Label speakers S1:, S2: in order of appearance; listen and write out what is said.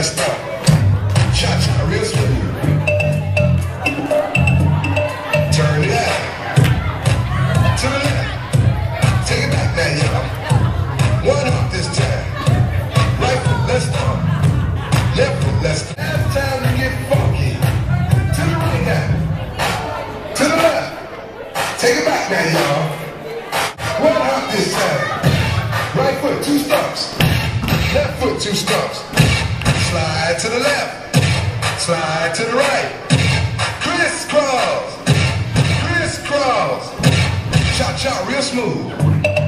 S1: messed up. Cha-cha. Turn it. Turn it. Take it back y'all. One up this time. Right foot, let's go. Left foot, let's go. Time to get funky. To the right now. To the left. Take it back y'all. One up this time. Right foot, two stumps. Left foot, two. Slide to the left, slide to the right. Crisscross, crisscross. Cha cha, real smooth.